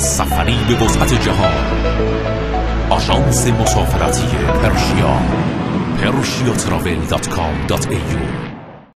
سفری به وسعت جهان. آژانس مسافرتی پرشیا. Persia Travel dot com dot au